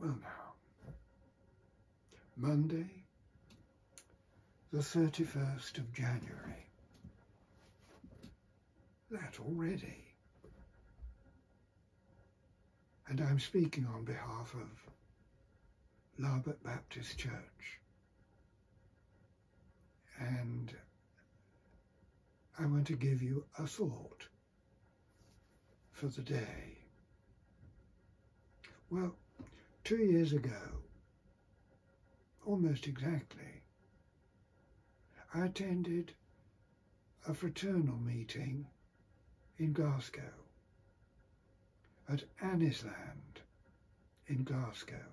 Well, now, Monday, the 31st of January. That already. And I'm speaking on behalf of Larbert Baptist Church. And I want to give you a thought for the day. Well, two years ago, almost exactly, I attended a fraternal meeting in Glasgow, at Annisland in Glasgow.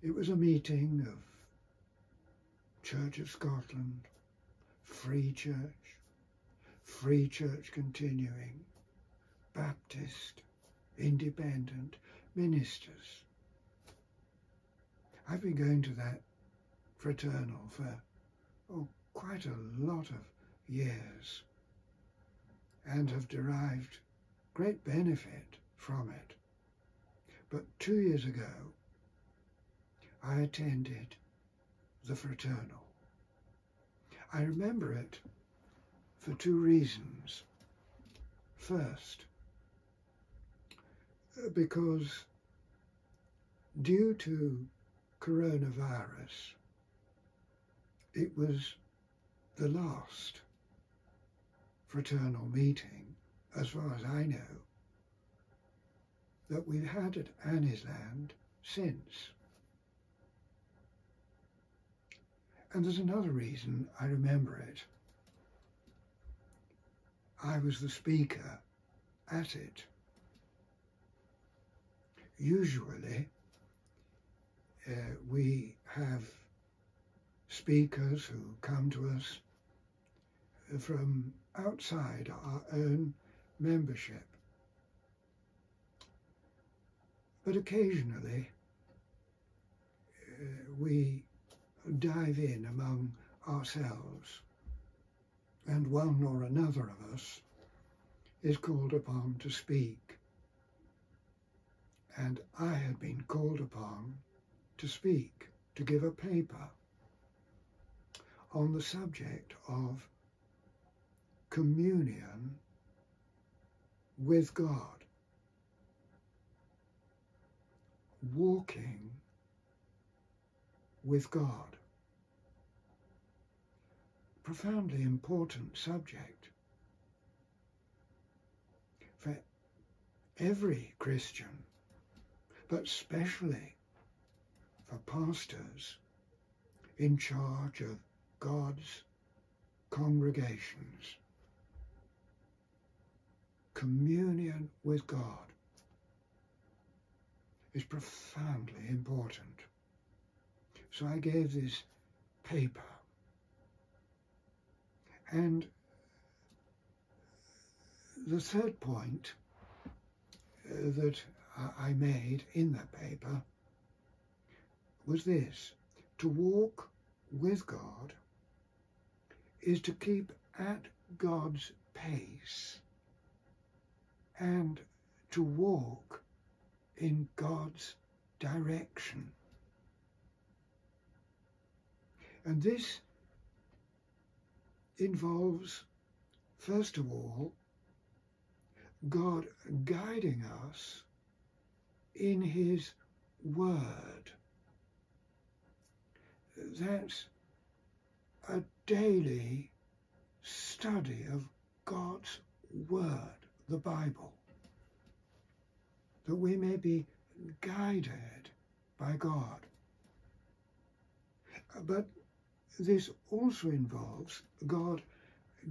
It was a meeting of Church of Scotland, Free Church, Free Church Continuing, Baptist, Independent, ministers. I've been going to that fraternal for oh, quite a lot of years and have derived great benefit from it. But two years ago, I attended the fraternal. I remember it for two reasons. First, because due to coronavirus, it was the last fraternal meeting, as far as I know, that we've had at Annisland since. And there's another reason I remember it. I was the speaker at it. Usually, uh, we have speakers who come to us from outside our own membership. But occasionally uh, we dive in among ourselves and one or another of us is called upon to speak. And I had been called upon to speak, to give a paper on the subject of communion with God, walking with God. Profoundly important subject for every Christian, but especially for pastors in charge of God's congregations communion with God is profoundly important. So I gave this paper and the third point uh, that I made in that paper was this to walk with God is to keep at God's pace and to walk in God's direction. And this involves, first of all, God guiding us in His Word. That's a daily study of God's Word the Bible, that we may be guided by God. But this also involves God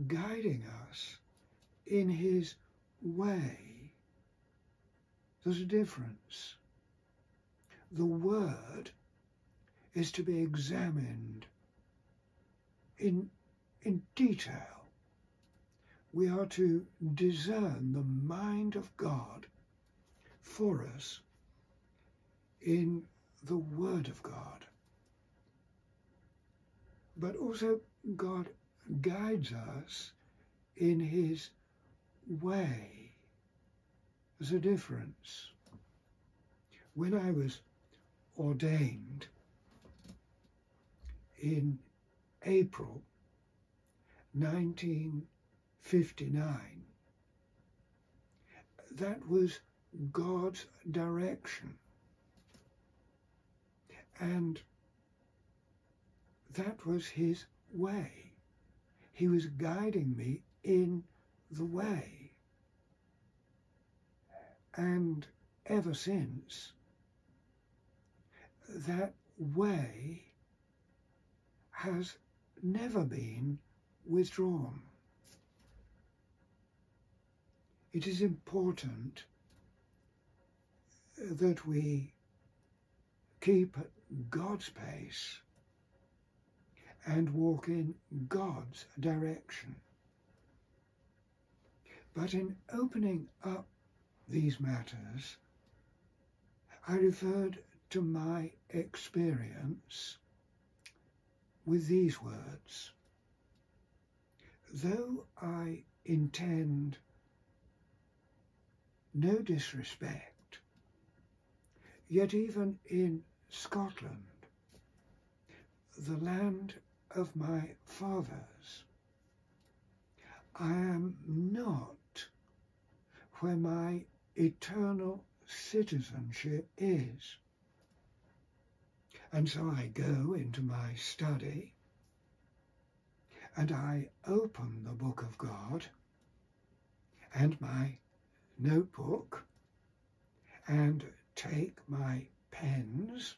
guiding us in His way. There's a difference. The Word is to be examined in, in detail we are to discern the mind of God for us in the Word of God. But also, God guides us in His way. There's a difference. when I was ordained in April 1959, that was God's direction. And that was his way. He was guiding me in the way. And ever since, that way has never been withdrawn. It is important that we keep God's pace and walk in God's direction. But in opening up these matters, I referred to my experience with these words. Though I intend no disrespect, yet even in Scotland, the land of my fathers, I am not where my eternal citizenship is. And so I go into my study and I open the book of God and my notebook and take my pens.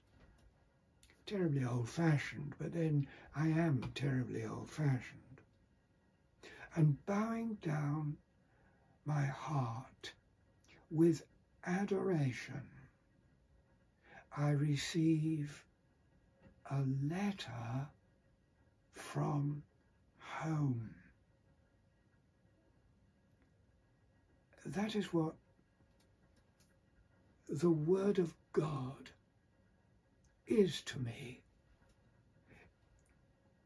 Terribly old fashioned, but then I am terribly old fashioned. And bowing down my heart with adoration, I receive a letter from home. That is what the Word of God is to me.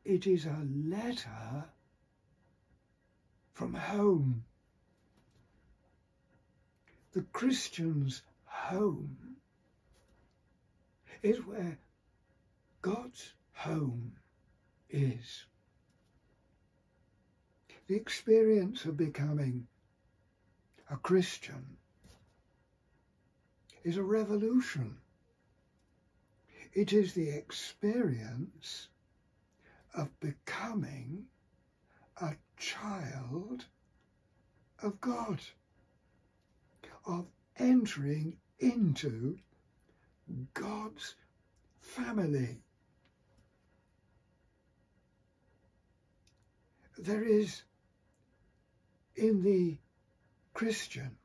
It is a letter from home. The Christian's home is where God's home is. The experience of becoming a Christian is a revolution. It is the experience of becoming a child of God, of entering into God's family. there is in the Christian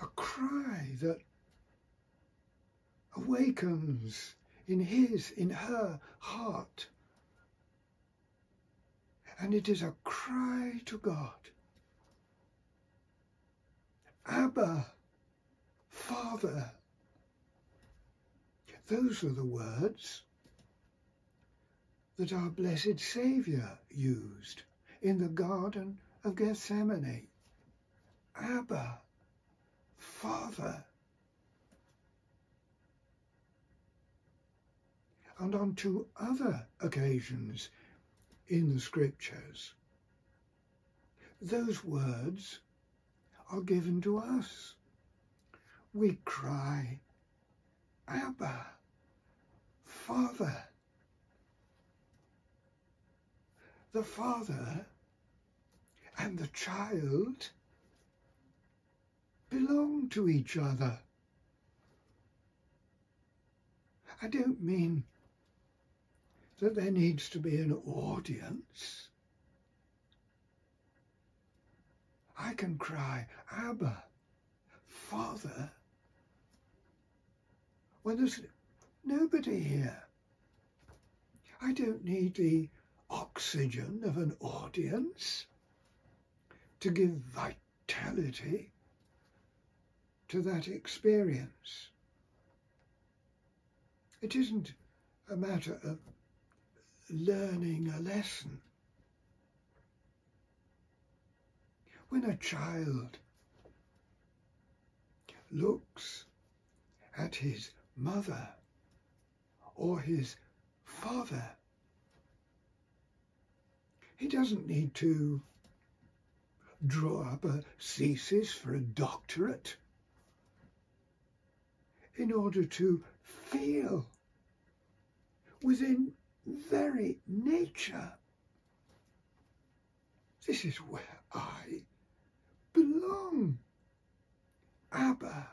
a cry that awakens in his, in her heart. And it is a cry to God. Abba, Father. Those are the words that our blessed Saviour used in the Garden of Gethsemane. Abba, Father. And on two other occasions in the Scriptures, those words are given to us. We cry, Abba, Father. the father and the child belong to each other. I don't mean that there needs to be an audience. I can cry, Abba, Father, when there's nobody here. I don't need the oxygen of an audience to give vitality to that experience. It isn't a matter of learning a lesson. When a child looks at his mother or his father, he doesn't need to draw up a thesis for a doctorate in order to feel within very nature. This is where I belong. Abba,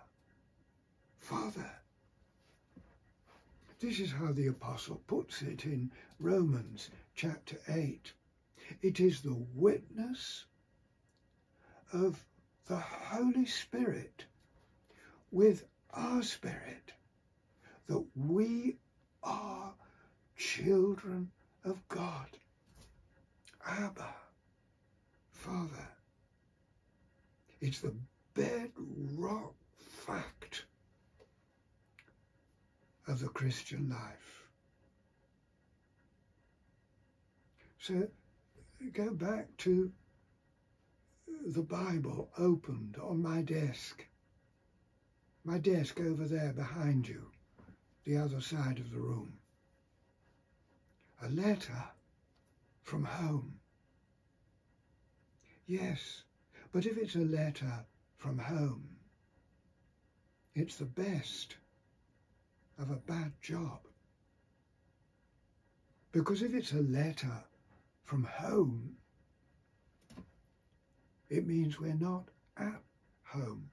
Father. This is how the Apostle puts it in Romans chapter 8. It is the witness of the Holy Spirit with our spirit that we are children of God. Abba, Father. It's the bedrock fact of the Christian life. So go back to the Bible opened on my desk. My desk over there behind you, the other side of the room. A letter from home. Yes, but if it's a letter from home, it's the best of a bad job. Because if it's a letter from home, it means we're not at home.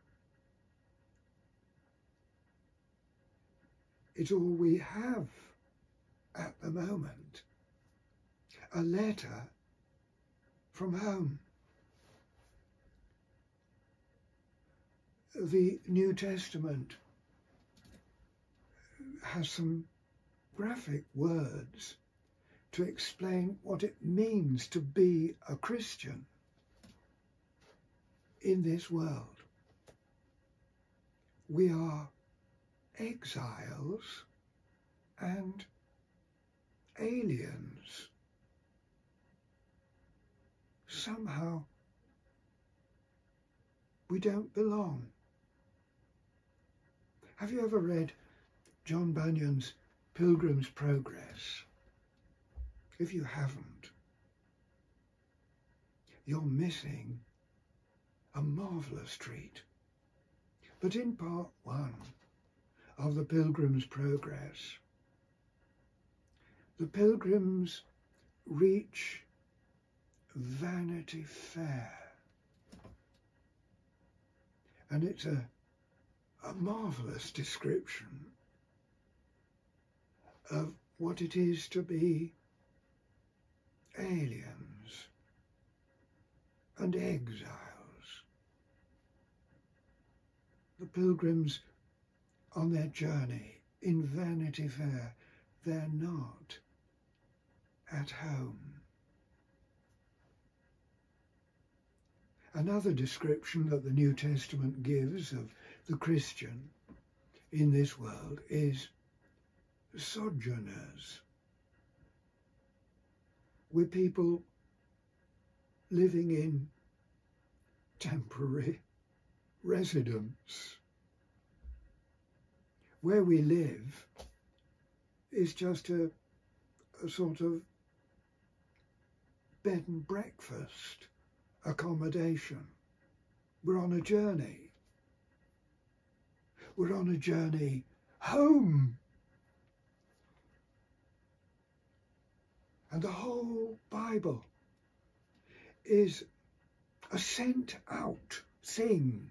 It's all we have at the moment. A letter from home. The New Testament has some graphic words to explain what it means to be a Christian in this world. We are exiles and aliens. Somehow we don't belong. Have you ever read John Bunyan's Pilgrim's Progress? If you haven't, you're missing a marvellous treat. But in part one of the Pilgrim's Progress, the pilgrims reach Vanity Fair. And it's a, a marvellous description of what it is to be aliens and exiles the pilgrims on their journey in Vanity Fair, they're not at home. Another description that the New Testament gives of the Christian in this world is sojourners. We're people living in temporary residence. Where we live is just a, a sort of bed and breakfast accommodation. We're on a journey. We're on a journey home. And the whole Bible is a sent out thing.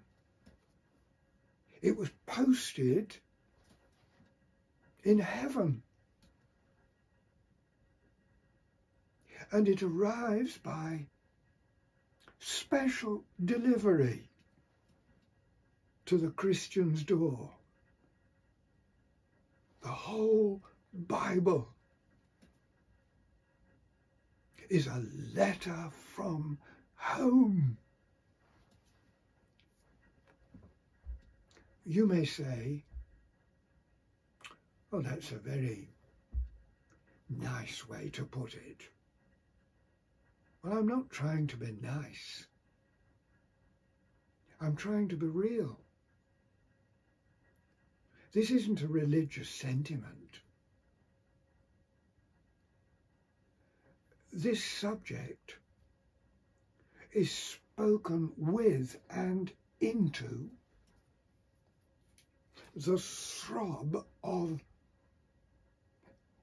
It was posted in heaven. And it arrives by special delivery to the Christian's door. The whole Bible is a letter from home. You may say, oh, that's a very nice way to put it. Well, I'm not trying to be nice. I'm trying to be real. This isn't a religious sentiment. This subject is spoken with and into the throb of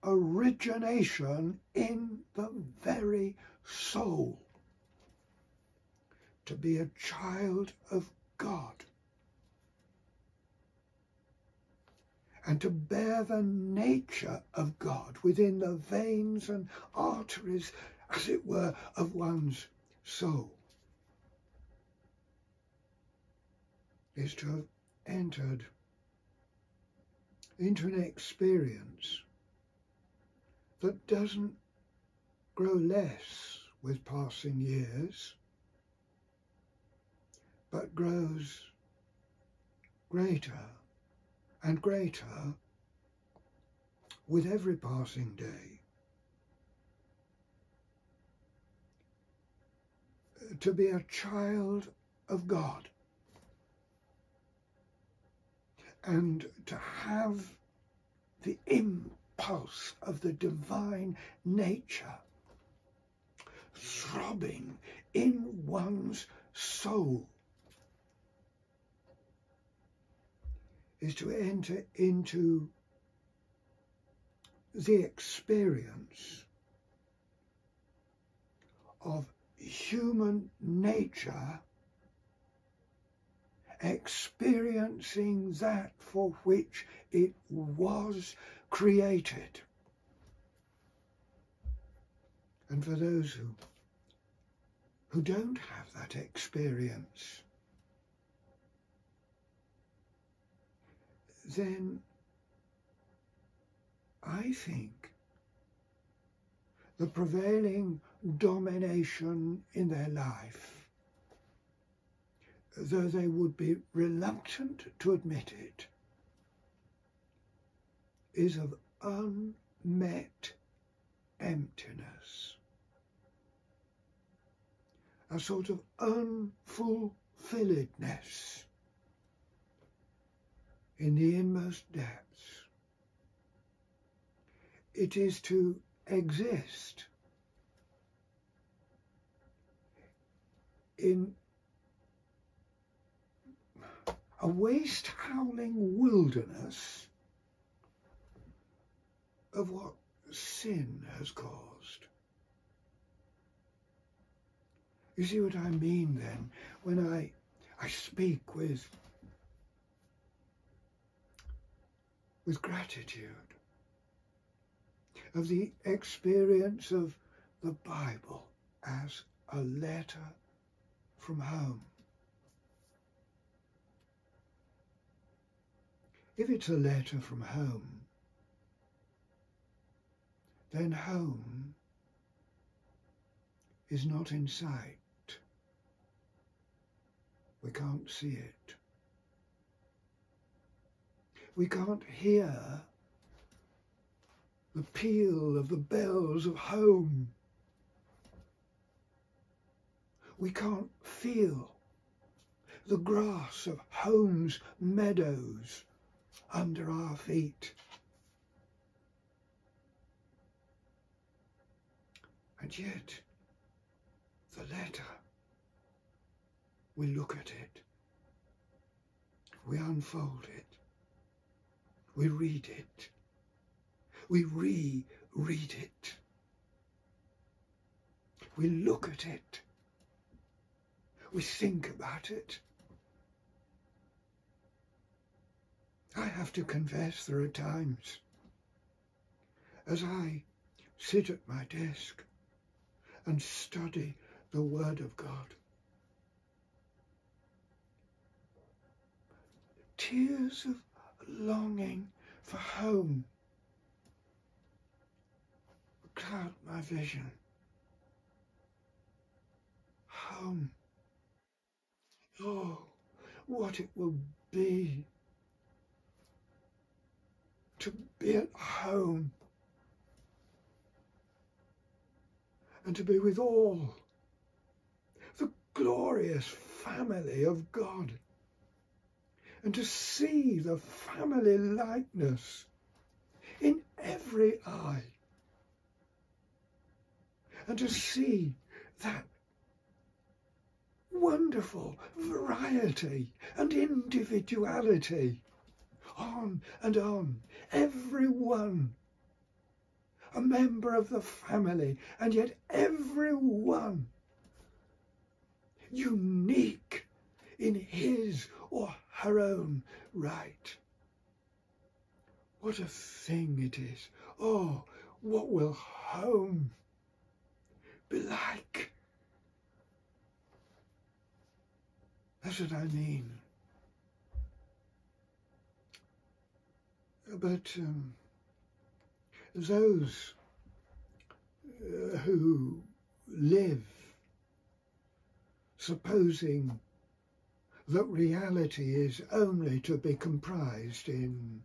origination in the very soul. To be a child of God and to bear the nature of God within the veins and arteries, as it were, of one's soul. Is to have entered into an experience that doesn't grow less with passing years, but grows greater and greater with every passing day. To be a child of God and to have the impulse of the divine nature throbbing in one's soul is to enter into the experience of human nature experiencing that for which it was created. And for those who, who don't have that experience, then I think the prevailing domination in their life though they would be reluctant to admit it, is of unmet emptiness, a sort of unfulfilledness in the inmost depths. It is to exist in a waste howling wilderness of what sin has caused. You see what I mean then when I, I speak with, with gratitude of the experience of the Bible as a letter from home. If it's a letter from home, then home is not in sight. We can't see it. We can't hear the peal of the bells of home. We can't feel the grass of home's meadows under our feet. And yet, the letter, we look at it, we unfold it, we read it, we re-read it, we look at it, we think about it, I have to confess there are times as I sit at my desk and study the Word of God. Tears of longing for home cloud my vision. Home. Oh, what it will be to be at home and to be with all the glorious family of God and to see the family likeness in every eye. And to see that wonderful variety and individuality on and on, every one a member of the family, and yet every one unique in his or her own right. What a thing it is. Oh, what will home be like? That's what I mean. But um, those uh, who live supposing that reality is only to be comprised in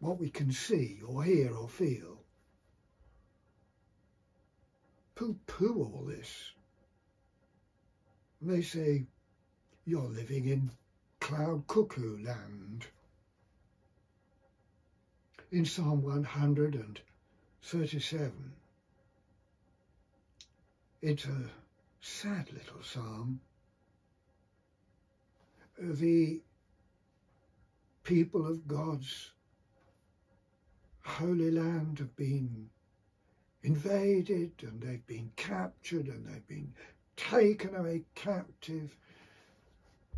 what we can see or hear or feel. Pooh-pooh all this. they say, you're living in cloud cuckoo land. In Psalm 137, it's a sad little psalm. The people of God's holy land have been invaded and they've been captured and they've been taken away captive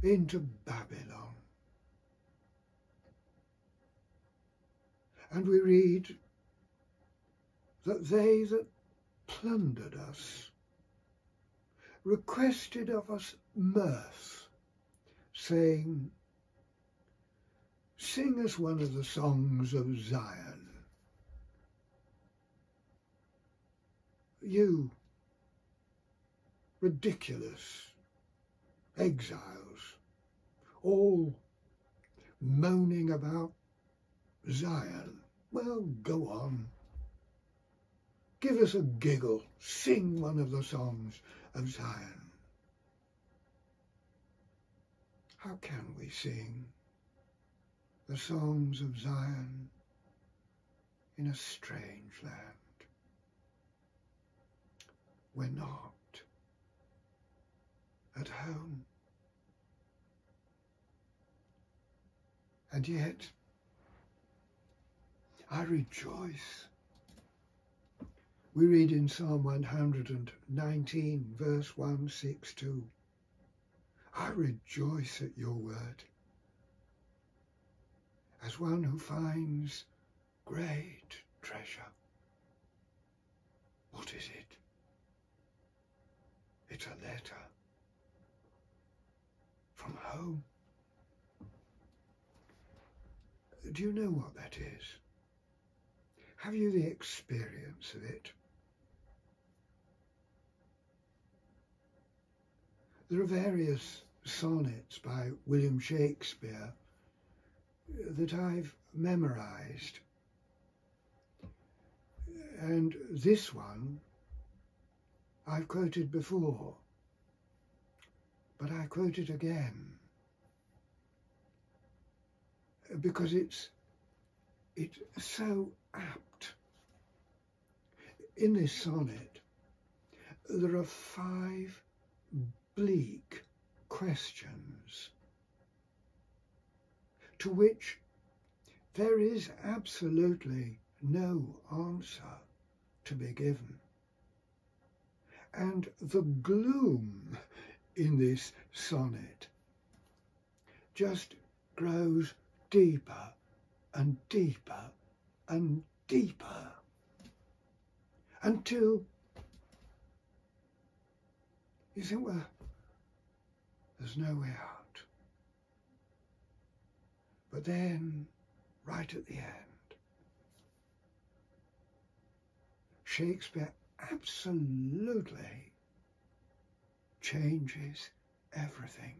into Babylon. And we read that they that plundered us requested of us mirth, saying, Sing us one of the songs of Zion. You ridiculous exiles, all moaning about Zion. Well, go on. Give us a giggle. Sing one of the songs of Zion. How can we sing the songs of Zion in a strange land? We're not at home. And yet, I rejoice we read in Psalm 119, verse 162, I rejoice at your word as one who finds great treasure. What is it? It's a letter from home. Do you know what that is? Have you the experience of it? There are various sonnets by William Shakespeare that I've memorized. And this one I've quoted before, but I quote it again because it's it's so apt. In this sonnet, there are five bleak questions to which there is absolutely no answer to be given. And the gloom in this sonnet just grows deeper and deeper and deeper until you think, well, there's no way out. But then, right at the end, Shakespeare absolutely changes everything.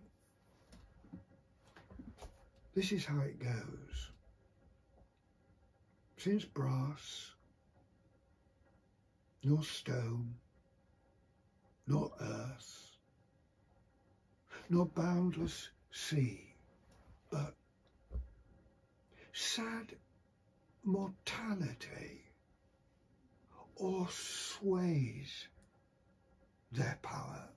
This is how it goes. Since brass, nor stone, nor earth, nor boundless sea, but sad mortality or sways their power?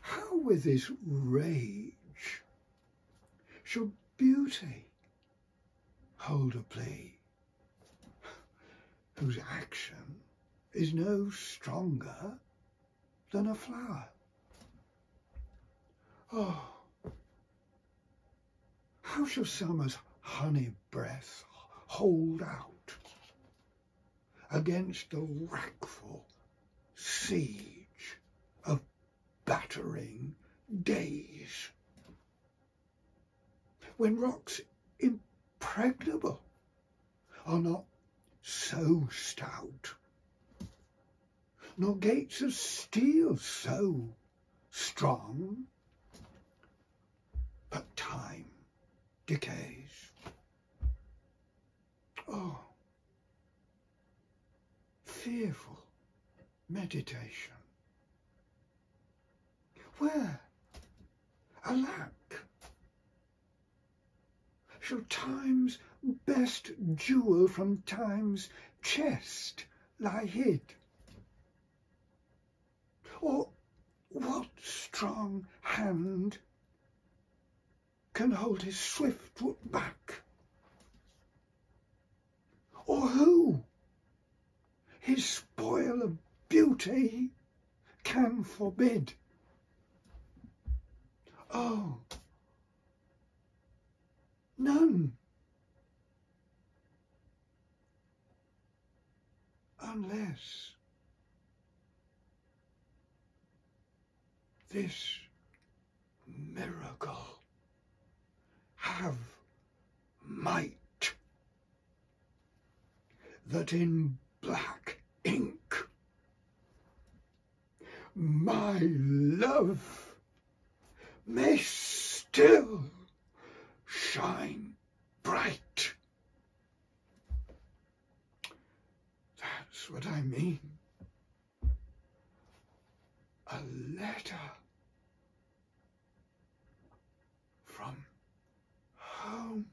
How with this rage should beauty hold a plea whose action is no stronger than a flower? Oh, how shall summer's honey breath hold out against the wrackful siege of battering days? When rocks impregnable are not so stout, nor gates of steel so strong, but time decays. Oh, fearful meditation. Where, alack, shall time's best jewel from time's chest lie hid? Or what strong hand can hold his swift foot back? Or who his spoil of beauty can forbid? Oh, none. Unless this miracle have might that in black ink my love may still shine bright. That's what I mean. A letter from home.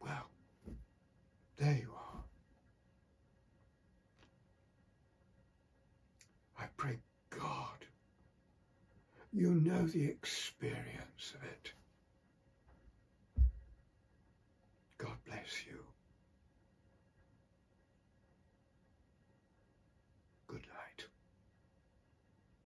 Well, there you are. I pray God you know the experience of it. God bless you.